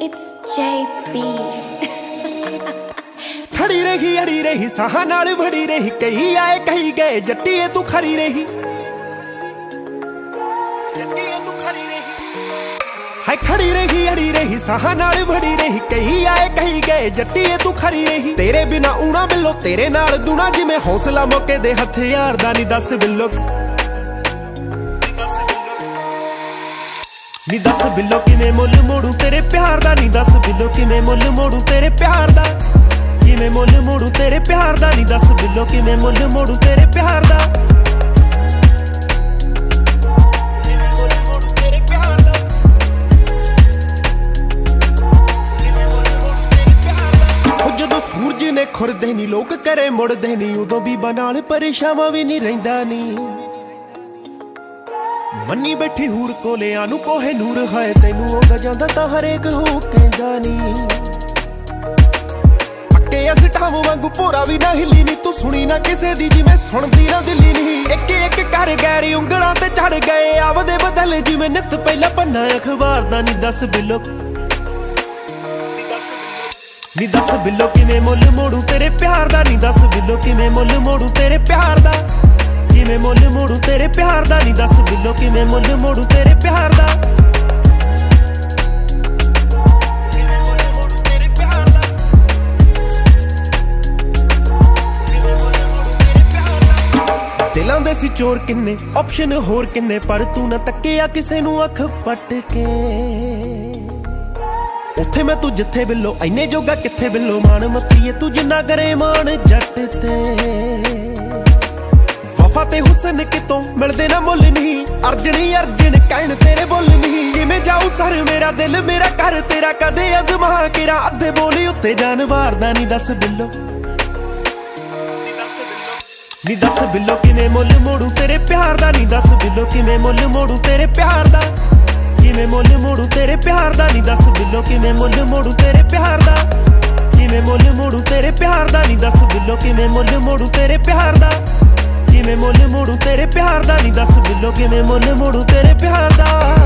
It's JB. ਖੜੀ ਰਹੀ, ਅੜੀ ਰਹੀ, ਸਾਹਾਂ ਨਾਲ ਭੜੀ ਰਹੀ ਕਈ ਆਏ, ਕਹੀ ਗਏ ਜੱਟੀਏ ਤੂੰ ਖਰੀ ਰਹੀ। ਜੱਟੀਏ ਤੂੰ ਖਰੀ ਰਹੀ। ਹਾਏ, ਖੜੀ ਰਹੀ, ਅੜੀ ਰਹੀ, ਸਾਹਾਂ ਨਾਲ ਭੜੀ ਰਹੀ ਕਈ ਆਏ, ਕਹੀ ਗਏ ਜੱਟੀਏ ਤੂੰ ਖਰੀ ਰਹੀ। ਤੇਰੇ ਬਿਨਾ ਊਣਾ ਬਿੱਲੋ, ਤੇਰੇ ਨਾਲ ਦੂਣਾ, ਜਿਵੇਂ ਹੌਸਲਾ ਮੌਕੇ ਦੇ ਹਥਿਆਰ ਦਾ ਨਹੀਂ ਦੱਸ ਬਿੱਲੋ। ਨੀ ਦੱਸ ਬਿੱਲੋ ਕਿਵੇਂ ਮੁੱਲ ਮੋੜੂ? ਤੇਰੇ ਪਿਆਰ ਦਾ ਨੀ ਦੱਸ ਬਿੱਲੋ ਕਿਵੇਂ ਮੁੱਲ ਮੋੜੂ? ਤੇਰੇ ਪਿਆਰ ਦਾ ਕਿਵੇਂ ਮੁੱਲ ਮੋੜੂ? ਤੇਰੇ ਪਿਆਰ ਦਾ ਨੀ ਦੱਸ ਬਿੱਲੋ ਕਿਵੇਂ ਮੁੱਲ ਮੋੜੂ? ਤੇਰੇ ਪਿਆਰ ਦਾ ਜਦੋਂ ਸੂਰਜ ਨੇ ਖੁਰਦੇ ਨਹੀਂ ਲੋਕ ਕਰੇ ਮੁੜਦੇ ਨਹੀਂ ਉਦੋਂ ਵੀ ਬਨਾਲ ਪਰੇਸ਼ਾਵਾਂ ਵੀ ਨਹੀਂ ਰਹਿੰਦਾ ਨਹੀਂ ਮੰਨੀ ਬੈਠੀ ਹੂਰ ਕੋਲਿਆਂ ਨੂੰ ਕੋਹੇ ਨੂਰ ਹੈ ਤੈਨੂੰ ਆਉਂਦਾ ਜਾਂਦਾ ਤਾਂ ਹਰੇਕ ਹੋ ਕਹਿੰਦਾ ਨਹੀਂ ਪੱਕੇ ਅਸਟਾਮ ਵਾਂਗੂ ਭੋਰਾ ਵੀ ਨਾ ਹਿੱਲੀ ਨਹੀਂ ਤੂੰ ਸੁਣੀ ਨਾ ਕਿਸੇ ਦੀ, ਜਿਵੇਂ ਸੁਣਦੀ ਨਾ ਦਿੱਲੀ ਨਹੀਂ ਇੱਕ ਇੱਕ ਕਰ ਗੈਰੀ ਉਂਗਲਾਂ ਤੇ ਚੜ ਗਏ ਆਵਦੇ ਬਦਲ ਜਿਵੇਂ ਨਿੱਤ ਪਹਿਲਾਂ ਪੰਨਾ ਅਖਬਾਰ ਦਾ ਨਹੀਂ ਦੱਸ ਬਿੱਲੋ। ਨੀ ਦੱਸ ਬਿੱਲੋ ਕਿਵੇਂ ਮੁੱਲ ਮੋੜੂ ਤੇਰੇ ਪਿਆਰ ਦਾ, ਨੀ ਦੱਸ ਬਿੱਲੋ ਕਿਵੇਂ ਮੁੱਲ ਮੋੜੂ ਤੇਰੇ ਪਿਆਰ ਦਾ। ਕਿਵੇਂ ਮੁੱਲ ਮੋੜੂ ਤੇਰੇ ਪਿਆਰ ਦਾ? ਨਹੀਂ ਦੱਸ ਬਿੱਲੋ ਕਿਵੇਂ ਮੁੱਲ ਮੋੜੂ ਤੇਰੇ ਪਿਆਰ ਦਾ? ਦਿਲਾਂ ਦੇ ਸੀ ਚੋਰ ਕਿੰਨੇ ਆਪਸ਼ਨ ਹੋਰ ਕਿੰਨੇ, ਪਰ ਤੂੰ ਨਾ ਤੱਕਿਆ ਕਿਸੇ ਨੂੰ ਅੱਖ ਪੱਟ ਕੇ। ਉੱਥੇ ਮੈਂ ਤੂੰ ਜਿੱਥੇ ਬਿੱਲੋ, ਐਨੇ ਜੋਗਾ ਕਿੱਥੇ ਬਿੱਲੋ? ਮਾਨ ਮੱਤੀਏ ਤੂੰ ਜਿੰਨਾ ਕਰੇ ਮਾਨ ਜੱਟ ਤੇ। ਵਫਾ ਤੇ ਹੁਸਨ ਕਿਤੋਂ ਮਿਲਦੇ ਨਾ ਮੁੱਲ ਨਹੀਂ? ਅਰਜਣੀ ਅਰਜਣ ਕਹਿਣ ਤੇਰੇ ਬੁੱਲ ਨਹੀਂ। ਕਿਵੇਂ ਜਾਊ ਸਰ ਮੇਰਾ ਦਿਲ, ਮੇਰਾ ਘਰ ਤੇਰਾ ਕਦੇ ਅਜ਼ਮਾ ਕਿਰਾ? ਅੱਧੇ ਬੋਲੀ ਉੱਤੇ ਜਾਨਵਾਰ ਦਾ ਨਹੀਂ ਦੱਸ ਬਿੱਲੋ। ਨੀ ਦੱਸ ਬਿੱਲੋ। ਕਿਵੇਂ ਮੁੱਲ ਮੋੜੂ ਤੇਰੇ ਪਿਆਰ ਦਾ? ਨਹੀਂ ਦੱਸ ਬਿੱਲੋ ਕਿਵੇਂ ਮੁੱਲ ਮੋੜੂ ਤੇਰੇ ਪਿਆਰ ਦਾ? ਕਿਵੇਂ ਮੁੱਲ ਮੋੜੂ ਤੇਰੇ ਪਿਆਰ ਦਾ? ਨਹੀਂ ਦੱਸ ਬਿੱਲੋ ਕਿਵੇਂ ਮੁੱਲ ਮੋੜੂ ਤੇਰੇ ਪਿਆਰ ਦਾ? ਕਿਵੇਂ ਮੁੱਲ ਮੋੜੂ ਤੇਰੇ ਪਿਆਰ ਦਾ? ਨਹੀਂ ਦੱਸ ਬਿੱਲੋ ਕਿਵੇਂ ਮੁੱਲ ਮੋੜੂ ਤੇਰੇ ਪਿਆਰ ਦਾ? ਕਿਵੇਂ ਮੁੱਲ ਮੋੜੂ ਤੇਰੇ ਪਿਆਰ ਦਾ? ਨਹੀਂ ਦੱਸ ਬਿੱਲੋ ਕਿਵੇਂ ਮੁੱਲ ਮੋੜੂ ਤੇਰੇ ਪਿਆਰ ਦਾ?